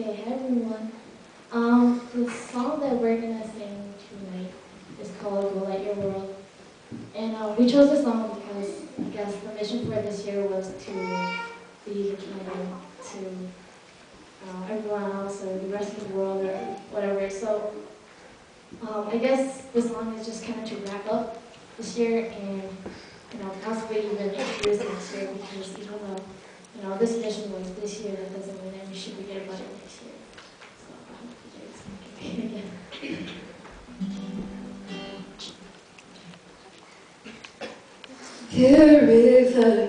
Okay, hey everyone. Um, the song that we're gonna sing tonight is called "Go Light Your World," and uh, we chose this song because I guess the mission for this year was to be the kingdom to uh, everyone else or the rest of the world or whatever. So um, I guess this song is just kind of to wrap up this year and you know possibly even introduce next year because even though you know this mission was this year, that doesn't should forget about it next year. Can river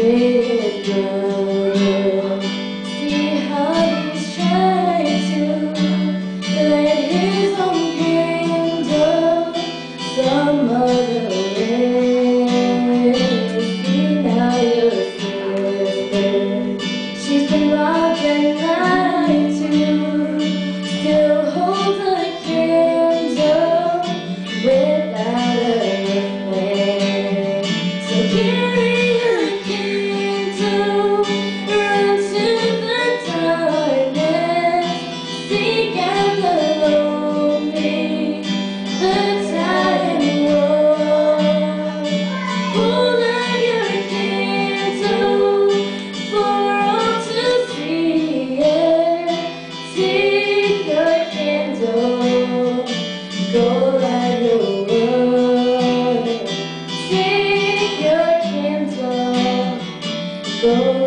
Trying to his own some other way. See now your sister. She's been robbed and to. Still holds a without go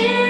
So